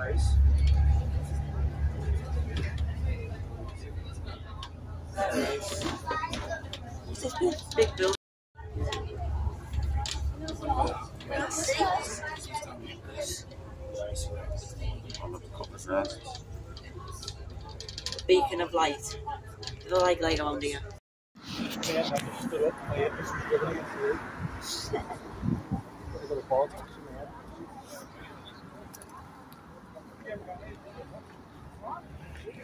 price. Big building. Beacon of light. The light light on here.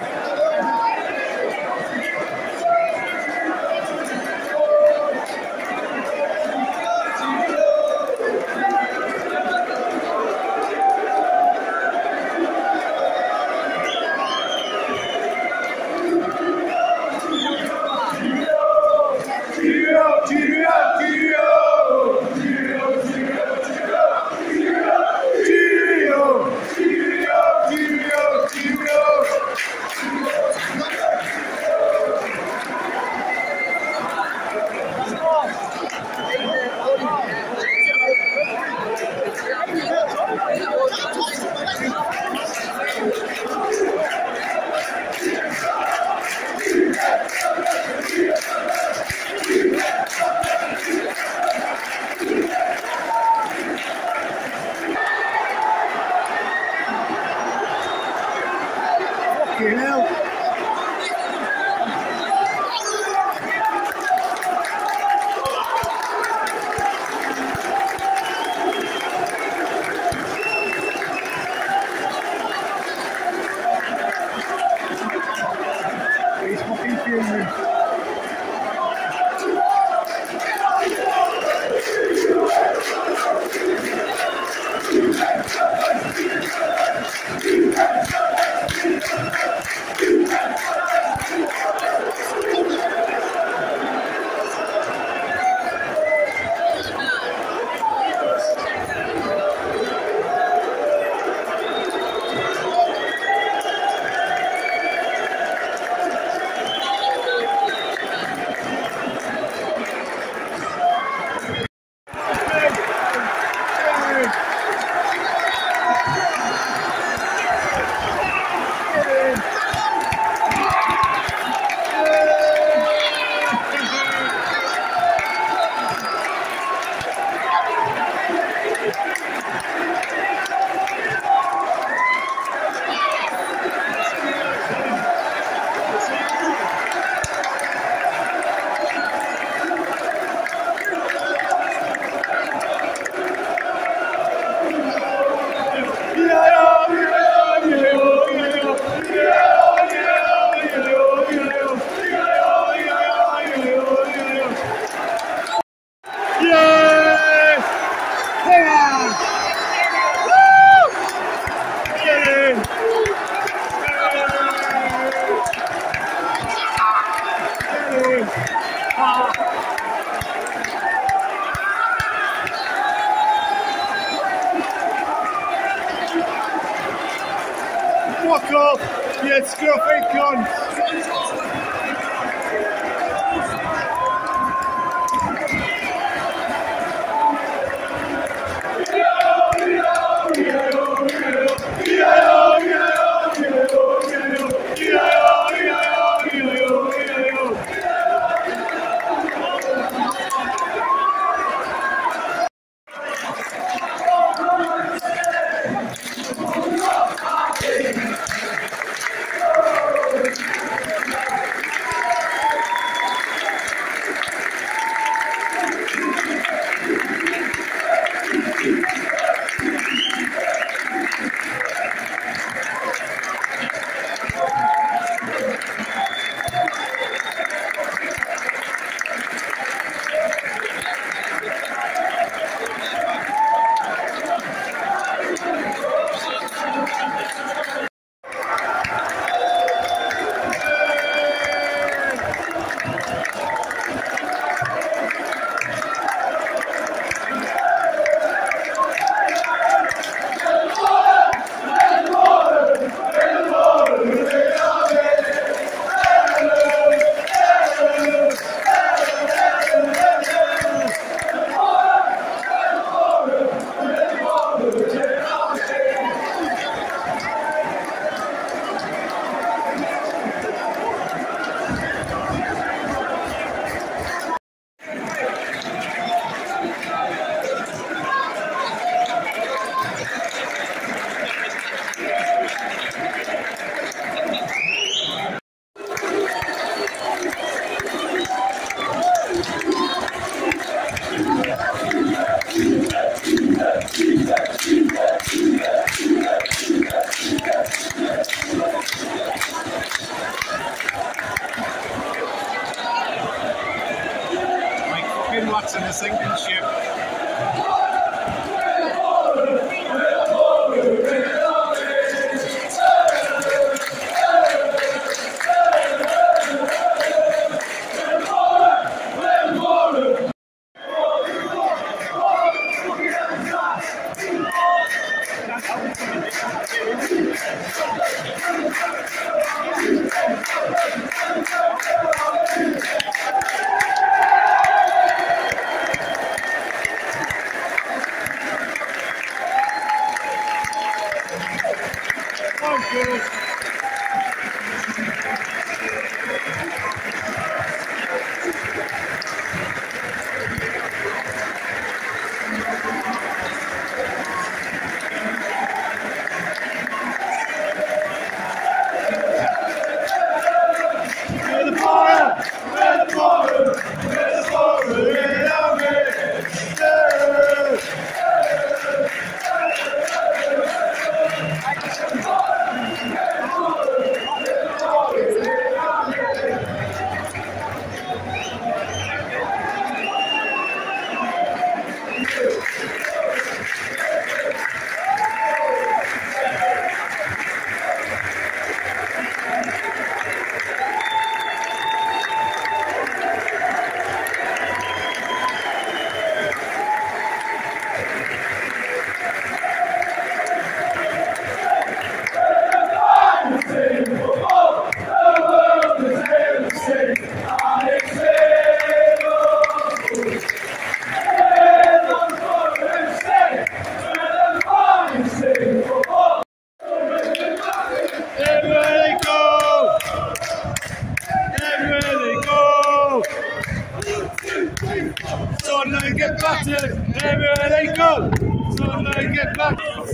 Mike. Fuck off, you scuffy cunt! Sinking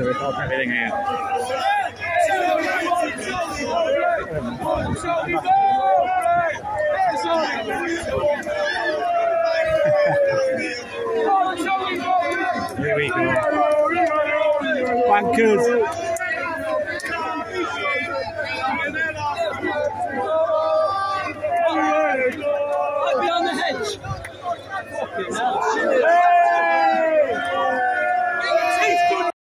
battered! So we can't everything here. Here we go. Bankers!